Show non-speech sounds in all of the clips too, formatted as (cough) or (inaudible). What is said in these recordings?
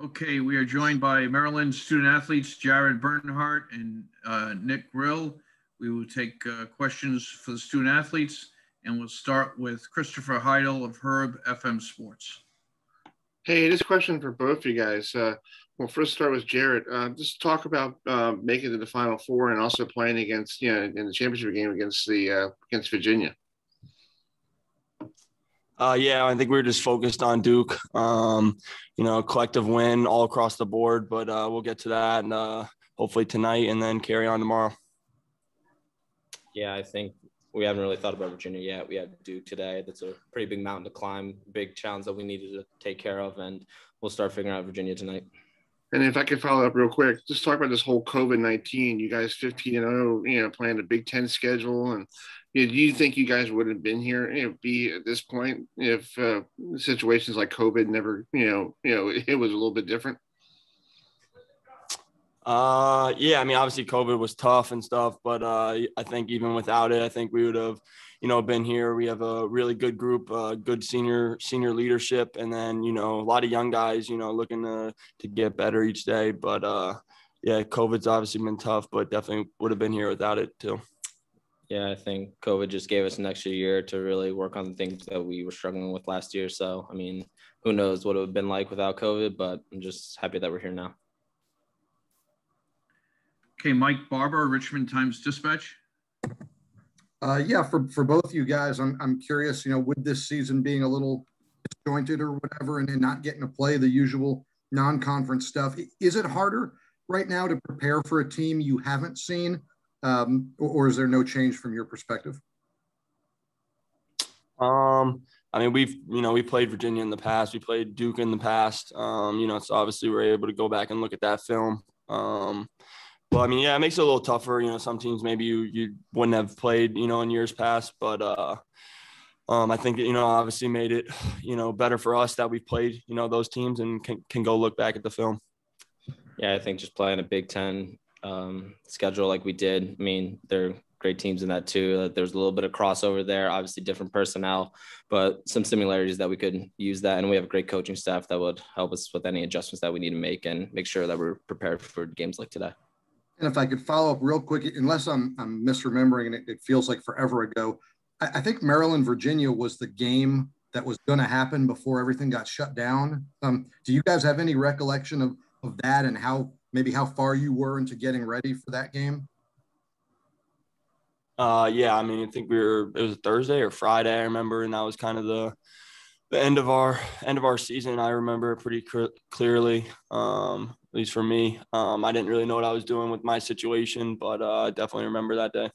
Okay, we are joined by Maryland student athletes Jared Bernhardt and uh, Nick Grill. We will take uh, questions for the student athletes and we'll start with Christopher Heidel of Herb FM Sports. Hey, this question for both of you guys. Uh, well, first start with Jared. Uh, just talk about uh, making it to the Final Four and also playing against, you know, in the championship game against the uh, against Virginia. Uh, yeah, I think we are just focused on Duke. Um, you know, collective win all across the board, but uh, we'll get to that and uh, hopefully tonight and then carry on tomorrow. Yeah, I think we haven't really thought about Virginia yet. We had Duke today. That's a pretty big mountain to climb, big challenge that we needed to take care of, and we'll start figuring out Virginia tonight. And if I could follow up real quick, just talk about this whole COVID nineteen. You guys fifteen and zero, oh, you know, playing a Big Ten schedule, and you know, do you think you guys would have been here, you know, be at this point if uh, situations like COVID never, you know, you know, (laughs) it was a little bit different? Uh, yeah, I mean, obviously COVID was tough and stuff, but uh, I think even without it, I think we would have, you know, been here. We have a really good group, uh, good senior senior leadership, and then you know a lot of young guys, you know, looking to to get better each day. But uh, yeah, COVID's obviously been tough, but definitely would have been here without it too. Yeah, I think COVID just gave us an extra year to really work on the things that we were struggling with last year. So, I mean, who knows what it would have been like without COVID, but I'm just happy that we're here now. Okay, Mike Barber, Richmond Times Dispatch. Uh, yeah, for, for both you guys, I'm, I'm curious, you know, with this season being a little disjointed or whatever and, and not getting to play the usual non-conference stuff, is it harder right now to prepare for a team you haven't seen? Um, or, or is there no change from your perspective? Um, I mean, we've you know we played Virginia in the past, we played Duke in the past. Um, you know, so obviously we're able to go back and look at that film. Um, well, I mean, yeah, it makes it a little tougher. You know, some teams maybe you you wouldn't have played, you know, in years past, but uh, um, I think you know obviously made it, you know, better for us that we played, you know, those teams and can can go look back at the film. Yeah, I think just playing a Big Ten um, schedule like we did. I mean, they're great teams in that too. There's a little bit of crossover there, obviously different personnel, but some similarities that we could use that. And we have a great coaching staff that would help us with any adjustments that we need to make and make sure that we're prepared for games like today. And if I could follow up real quick, unless I'm, I'm misremembering and it, it feels like forever ago, I, I, think Maryland, Virginia was the game that was going to happen before everything got shut down. Um, do you guys have any recollection of, of that and how maybe how far you were into getting ready for that game? Uh, yeah, I mean, I think we were, it was Thursday or Friday, I remember, and that was kind of the, the end of our end of our season. I remember pretty cr- clearly. Um, at least for me. Um, I didn't really know what I was doing with my situation, but uh, I definitely remember that day.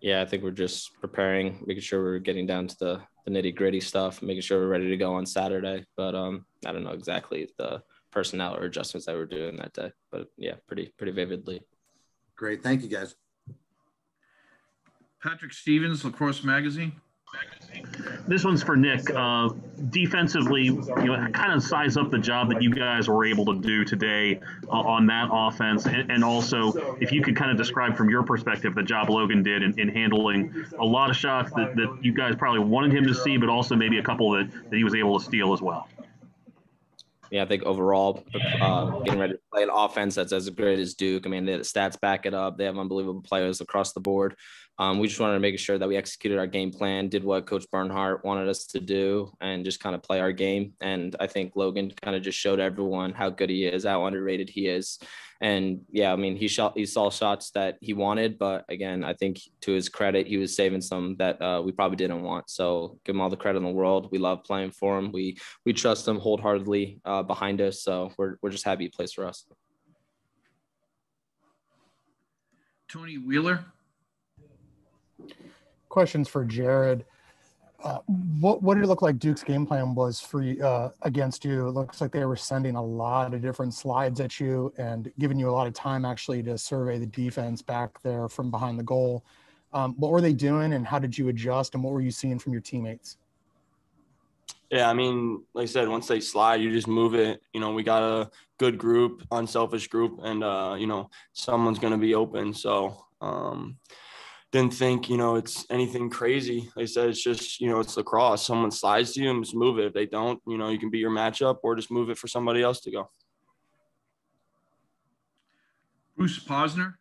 Yeah, I think we're just preparing, making sure we're getting down to the, the nitty gritty stuff, making sure we're ready to go on Saturday. But um, I don't know exactly the personnel or adjustments that we're doing that day. But yeah, pretty pretty vividly. Great, thank you guys. Patrick Stevens, Lacrosse Magazine. This one's for Nick. Uh, defensively, you know, kind of size up the job that you guys were able to do today uh, on that offense, and, and, also if you could kind of describe from your perspective the job Logan did in, in handling a lot of shots that, that you guys probably wanted him to see, but also maybe a couple that, that he was able to steal as well. Yeah, I think overall, uh, getting ready to play an offense that's as great as Duke. I mean, the stats back it up. They have unbelievable players across the board. Um, we just wanted to make sure that we executed our game plan, did what Coach Bernhardt wanted us to do, and just kind of play our game. And I think Logan kind of just showed everyone how good he is, how underrated he is. And yeah, I mean, he shot, he saw shots that he wanted, but again, I think to his credit, he was saving some that uh, we probably didn't want. So give him all the credit in the world. We love playing for him. We we trust him wholeheartedly uh, behind us. So we're we're just happy he plays for us. Tony Wheeler questions for Jared. Uh, what what did it look like Duke's game plan was for uh, against you? It looks like they were sending a lot of different slides at you and giving you a lot of time actually to survey the defense back there from behind the goal. Um, what were they doing, and how did you adjust, and what were you seeing from your teammates? Yeah, I mean, like I said, once they slide, you just move it. You know, we got a good group, unselfish group, and uh, you know, someone's going to be open. So. Um, didn't think, you know, it's anything crazy. They said it's just, you know, it's lacrosse. Someone slides to you and just move it. If they don't, you know, you can beat your matchup or just move it for somebody else to go. Bruce Posner.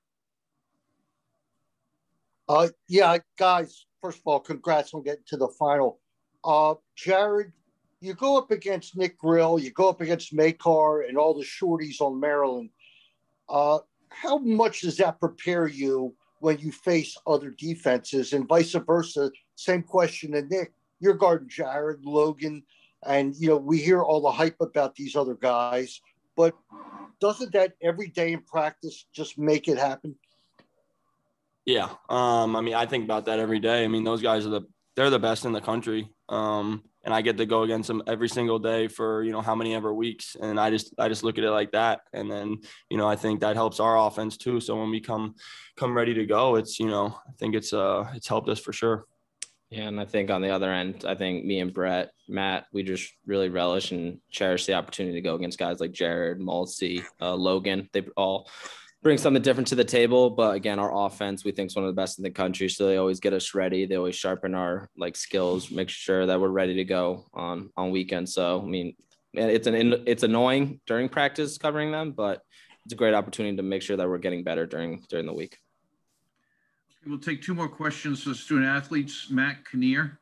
Uh, yeah, guys. First of all, congrats on getting to the final. Uh, Jared, you go up against Nick Grill, you go up against Makar and all the shorties on Maryland. Uh, how much does that prepare you when you face other defenses, and vice versa? Same question to Nick. You're guarding Jared, Logan, and you know we hear all the hype about these other guys, but doesn't that every day in practice just make it happen? Yeah. Um, I mean, I think about that every day. I mean, those guys are the they're the best in the country. Um, and I get to go against them every single day for, you know, how many ever weeks. And I just I just look at it like that. And then, you know, I think that helps our offense too. So when we come come ready to go, it's, you know, I think it's uh it's helped us for sure. Yeah, and I think on the other end, I think me and Brett, Matt, we just really relish and cherish the opportunity to go against guys like Jared, Maltzy, uh, Logan. They all bring something different to the table. But again, our offense we think is one of the best in the country. So they always get us ready. They always sharpen our like skills, make sure that we're ready to go on on weekends. So I mean, it's an it's annoying during practice covering them, but it's a great opportunity to make sure that we're getting better during during the week. We'll take two more questions for student athletes. Matt Kinnear.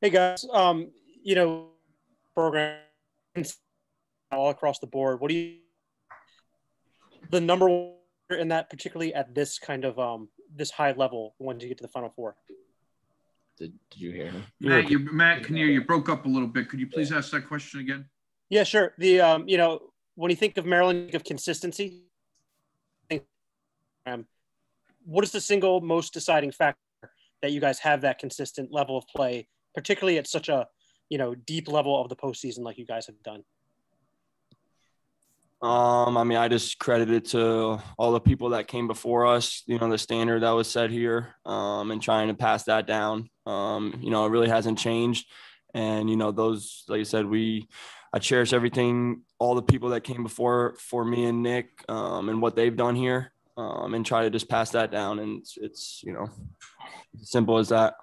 Hey guys, um, you know, program all across the board. What do you the number one in that, particularly at this kind of um this high level, when you get to the final four? Did, did you hear him? Matt, you, Matt Kinnear, you broke up a little bit. Could you please ask that question again? Yeah, sure. The um, you know, when you think of Maryland, think of consistency. Um, what is the single most deciding factor that you guys have that consistent level of play, particularly at such a you know deep level of the postseason like you guys have done? Um, I mean, I just credit it to all the people that came before us, you know, the standard that was set here, um, and trying to pass that down. Um, you know, it really hasn't changed. And, you know, those, like I said, we, I cherish everything, all the people that came before for me and Nick, um, and what they've done here, um, and try to just pass that down. And it's, it's you know, simple as that.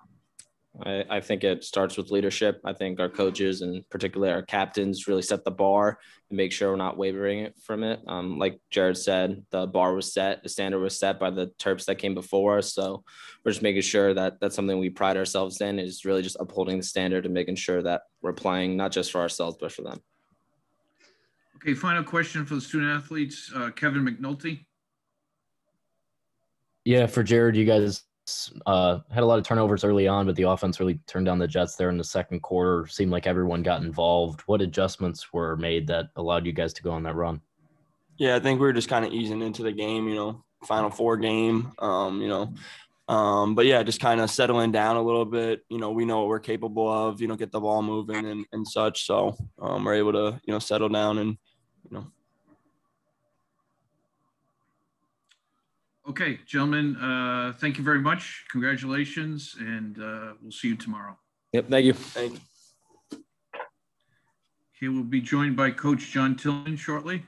I, I, think it starts with leadership. I think our coaches and particularly our captains really set the bar and make sure we're not wavering from it. Um, like Jared said, the bar was set, the standard was set by the Terps that came before us. So we're just making sure that that's something we pride ourselves in is really just upholding the standard and making sure that we're playing not just for ourselves but for them. Okay, final question for the student athletes, uh, Kevin McNulty. Yeah, for Jared, you guys uh, had a lot of turnovers early on, but the offense really turned down the Jets there in the second quarter. Seemed like everyone got involved. What adjustments were made that allowed you guys to go on that run? Yeah, I think we were just kind of easing into the game, you know, final four game, um, you know. Um, but yeah, just kind of settling down a little bit. You know, we know what we're capable of, you know, get the ball moving and, and such. So um, we're able to, you know, settle down and, you know, Okay, gentlemen, uh, thank you very much. Congratulations, and uh, we'll see you tomorrow. Yep, thank you. Thank you. Okay, we'll be joined by Coach John Tillman shortly.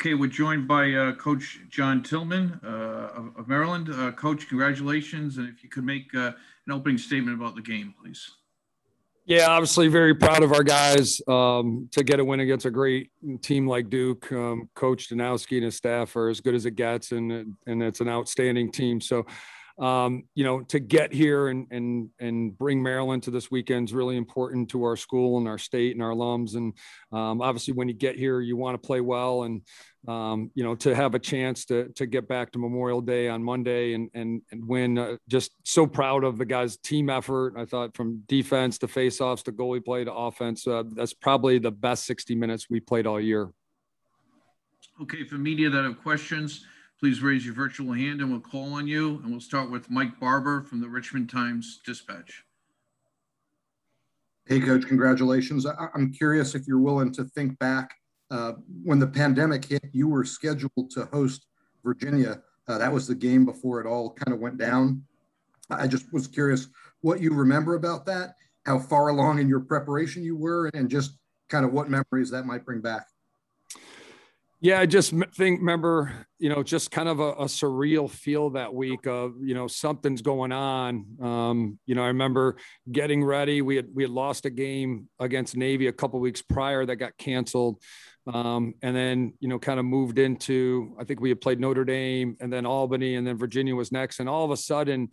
Okay, we're joined by uh, Coach John Tillman uh, of, of, Maryland. Uh, Coach, congratulations. And if you could make uh, an opening statement about the game, please. Yeah, obviously very proud of our guys um, to get a win against a great team like Duke. Um, Coach Danowski and his staff are as good as it gets, and, and it's an outstanding team. So um, you know, to get here and and and bring Maryland to this weekend is really important to our school and our state and our alums. And um, obviously, when you get here, you want to play well, and um, you know, to have a chance to to get back to Memorial Day on Monday and and and win. Uh, just so proud of the guys' team effort. I thought from defense to faceoffs to goalie play to offense, uh, that's probably the best 60 minutes we played all year. Okay, for media that have questions please raise your virtual hand and we'll call on you. And we'll start with Mike Barber from the Richmond Times Dispatch. Hey, Coach, congratulations. I- am curious if you're willing to think back uh, when the pandemic hit, you were scheduled to host Virginia. Uh, that was the game before it all kind of went down. I just was curious what you remember about that, how far along in your preparation you were, and just kind of what memories that might bring back. Yeah, I just think, remember, you know, just kind of a, a, surreal feel that week of, you know, something's going on. Um, you know, I remember getting ready. We had we had lost a game against Navy a couple weeks prior that got canceled, um, and then you know, kind of moved into. I think we had played Notre Dame, and then Albany, and then Virginia was next, and all of a sudden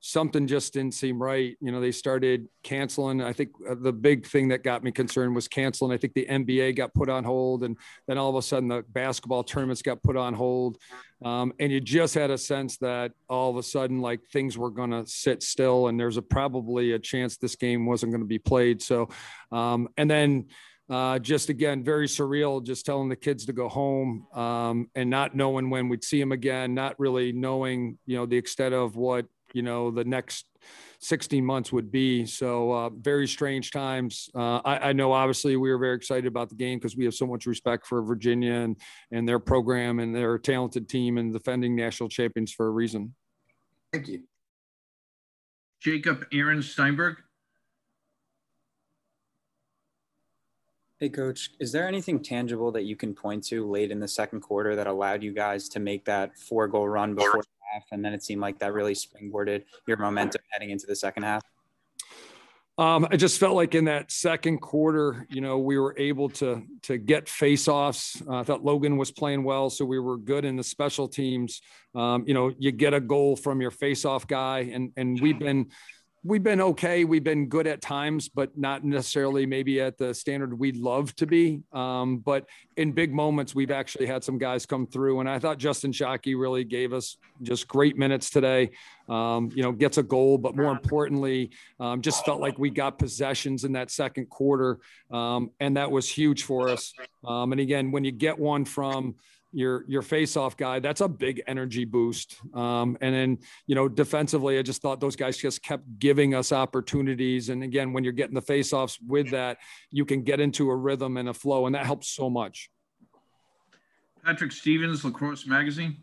something just didn't seem right. You know, they started canceling. I think uh, the big thing that got me concerned was canceling. I think the NBA got put on hold, and then all of a sudden the basketball tournaments got put on hold. Um, and you just had a sense that all of a sudden, like things were going to sit still, and there's a probably a chance this game wasn't going to be played. So, um, and then. Uh, just again, very surreal, just telling the kids to go home um, and not knowing when we'd see them again, not really knowing, you know, the extent of what you know the next 16 months would be. So uh, very strange times. Uh, I, I, know obviously we were very excited about the game because we have so much respect for Virginia and, and their program and their talented team and defending national champions for a reason. Thank you. Jacob Aaron Steinberg. Hey, coach, is there anything tangible that you can point to late in the second quarter that allowed you guys to make that four goal run before half, and then it seemed like that really springboarded your momentum heading into the second half? Um, I just felt like in that second quarter, you know, we were able to to get faceoffs. Uh, I thought Logan was playing well, so we were good in the special teams. Um, you know, you get a goal from your faceoff guy, and and we've been we've been okay. We've been good at times, but not necessarily maybe at the standard we'd love to be. Um, but in big moments, we've actually had some guys come through, and I thought Justin Shockey really gave us just great minutes today. Um, you know, gets a goal, but more importantly, um, just felt like we got possessions in that second quarter, um, and that was huge for us. Um, and again, when you get one from your your face-off guy, that's a big energy boost. Um, and then you know defensively, I just thought those guys just kept giving us opportunities. And again, when you're getting the face-offs with that, you can get into a rhythm and a flow, and that helps so much. Patrick Stevens, Lacrosse Magazine.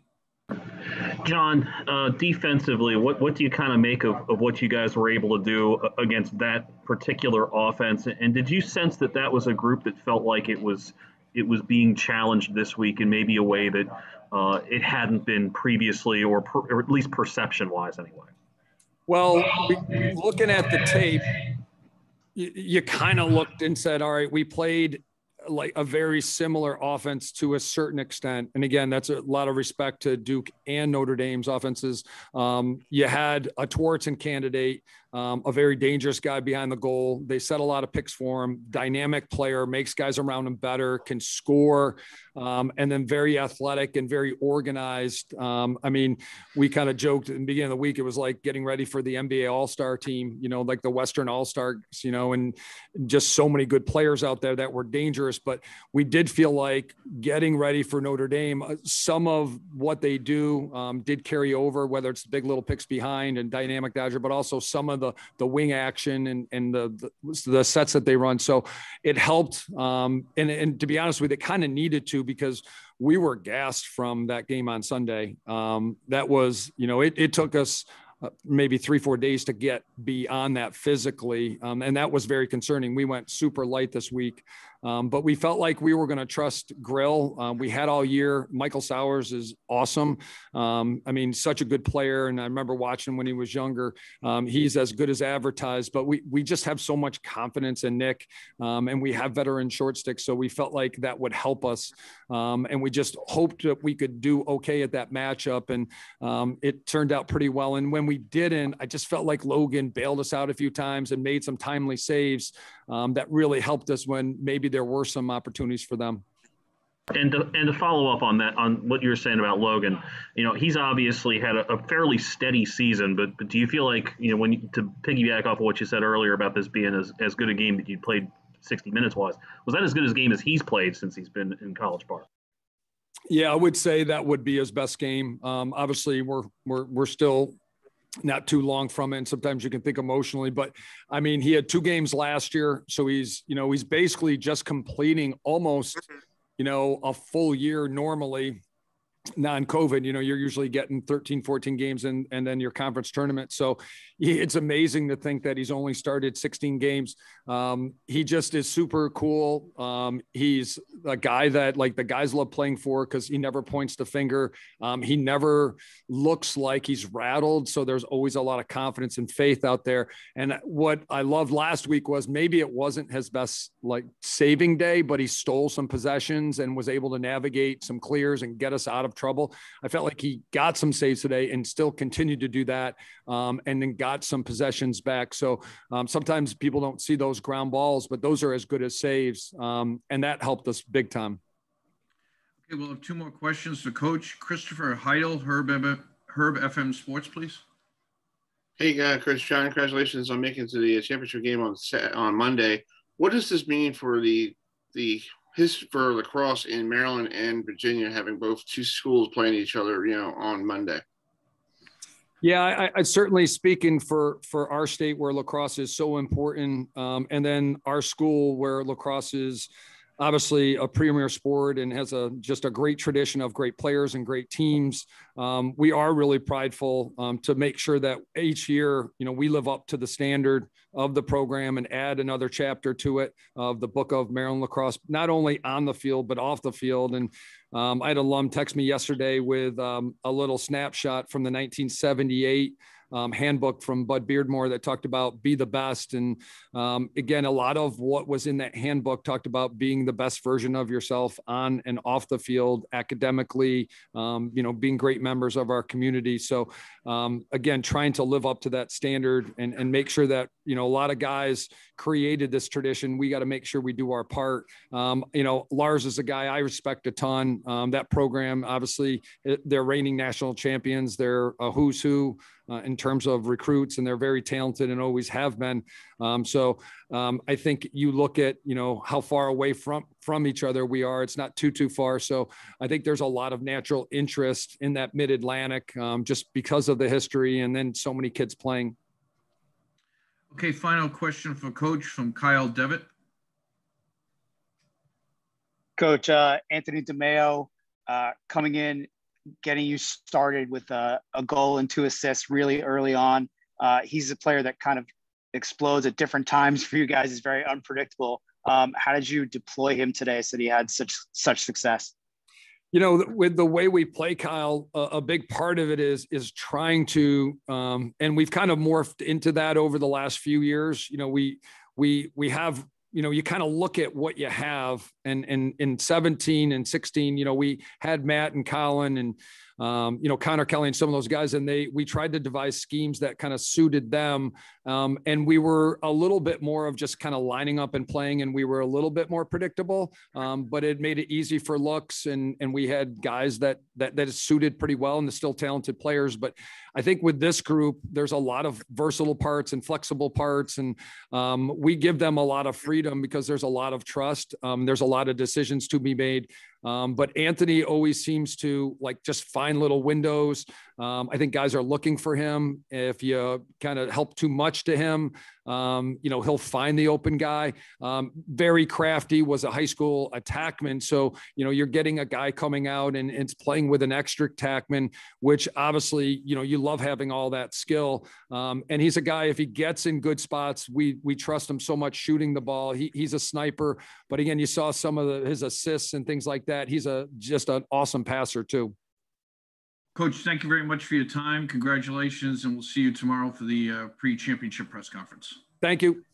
John, uh, defensively, what, what do you kind of make of, of what you guys were able to do against that particular offense? And did you sense that that was a group that felt like it was it was being challenged this week in maybe a way that uh, it hadn't been previously, or, per, or at least perception wise, anyway? Well, looking at the tape, you, you kind of looked and said, all right, we played like a very similar offense to a certain extent. And again, that's a lot of respect to Duke and Notre Dame's offenses. Um, you had a Tewaaraton candidate um, a very dangerous guy behind the goal. They set a lot of picks for him. Dynamic player, makes guys around him better, can score, um, and then very athletic and very organized. Um, I mean, we kind of joked in the beginning of the week, it was like getting ready for the NBA All Star team, you know, like the Western All Stars, you know, and just so many good players out there that were dangerous. But we did feel like getting ready for Notre Dame, uh, some of what they do um, did carry over, whether it's the big little picks behind and dynamic dodger, but also some of the the the wing action and and the the, the sets that they run. So it helped. Um, and and to be honest with you, it kind of needed to because we were gassed from that game on Sunday. Um, that was you know it it took us uh, maybe three four days to get beyond that physically um, and that was very concerning we went super light this week um, but we felt like we were going to trust Grill. Um, we had all year. Michael Sowers is awesome. Um, I mean, such a good player. And I remember watching when he was younger. Um, he's as good as advertised. But we we just have so much confidence in Nick, um, and we have veteran short sticks, so we felt like that would help us. Um, and we just hoped that we could do okay at that matchup, and it turned out pretty well. And when we didn't, I just felt like Logan bailed us out a few times and made some timely saves that really helped us when maybe there were some opportunities for them. And to, and to follow up on that, on what you were saying about Logan, you know, he's obviously had a, a, fairly steady season, but, but do you feel like, you know, when you, to piggyback off of what you said earlier about this being as, as good a game that you played 60 minutes was, was that as good as game as he's played since he's been in College Park? Yeah, I would say that would be his best game. Um, obviously, we're we're we're still not too long from it. And sometimes you can think emotionally, but I mean, he had two games last year. So he's, you know, he's basically just completing almost, mm-hmm. you know, a full year normally. non-COVID, you know, you're usually getting 13, 14 games and, and then your conference tournament. So (laughs) it's amazing to think that he's only started 16 games. Um, he just is super cool. Um, he's a guy that like the guys love playing for because he never points the finger. Um, he never looks like he's rattled. So there's always a lot of confidence and faith out there. And what I loved last week was maybe it wasn't his best like saving day, but he stole some possessions and was able to navigate some clears and get us out of trouble. I felt like he got some saves today and still continued to do that, um, and then got some possessions back. So um, sometimes people don't see those ground balls, but those are as good as saves, um, and that helped us big time. Okay, we'll have two more questions to Coach Christopher Heidel, Herb, Herb FM Sports, please. Hey, uh, Chris, John, congratulations on making to the championship game on on Monday. What does this mean for the the his for lacrosse in Maryland and Virginia, having both two schools playing each other, you know, on Monday. Yeah, I, I, certainly speaking for for our state where lacrosse is so important, um, and then our school where lacrosse is obviously a premier sport and has a just a great tradition of great players and great teams. Um, we are really prideful um, to make sure that each year, you know, we live up to the standard of the program and add another chapter to it of the book of Maryland lacrosse, not only on the field but off the field. And um, I had a alum text me yesterday with um, a little snapshot from the 1978 um, handbook from Bud Beardmore that talked about be the best. And um, again, a lot of what was in that handbook talked about being the best version of yourself on and off the field, academically, um, you know, being great members of our community. So um, again, trying to live up to that standard and, and make sure that, you know, a lot of guys created this tradition. We got to make sure we do our part. Um, you know, Lars is a guy I respect a ton. Um, that program, obviously, they're reigning national champions. They're a who's who uh, in terms of recruits, and they're very talented and always have been. Um, so um, I think you look at you know how far away from from each other we are. It's not too too far. So I think there's a lot of natural interest in that Mid Atlantic um, just because of the history, and then so many kids playing. Okay, final question for Coach from Kyle Devitt. Coach uh, Anthony DeMeo uh, coming in getting you started with a, a goal and two assists really early on. Uh, he's a player that kind of explodes at different times for you guys. Is very unpredictable. Um, how did you deploy him today so that he had such such success? You know, with the way we play, Kyle, a, a big part of it is is trying to, um, and we've kind of morphed into that over the last few years. You know, we we we have you know, you kind of look at what you have. And, and in 17 and 16, you know, we had Matt and Colin and, um, you know, Connor Kelly and some of those guys, and they we tried to devise schemes that kind of suited them. Um, and we were a little bit more of just kind of lining up and playing, and we were a little bit more predictable. Um, but it made it easy for looks, and and we had guys that that that suited pretty well, and the still talented players. But I think with this group, there's a lot of versatile parts and flexible parts, and um, we give them a lot of freedom because there's a lot of trust. Um, there's a lot of decisions to be made. Um, but Anthony always seems to like just find little windows. Um, I think guys are looking for him. If you kind of help too much to him, um, you know, he'll find the open guy. Um, very crafty, was a high school attackman. So, you know, you're getting a guy coming out and it's playing with an extra attackman, which obviously, you know, you love having all that skill. Um, and he's a guy, if he gets in good spots, we we trust him so much shooting the ball. He, he's a sniper. But again, you saw some of the, his assists and things like that. He's a just an awesome passer too. Coach, thank you very much for your time. Congratulations, and we'll see you tomorrow for the uh, pre-championship press conference. Thank you.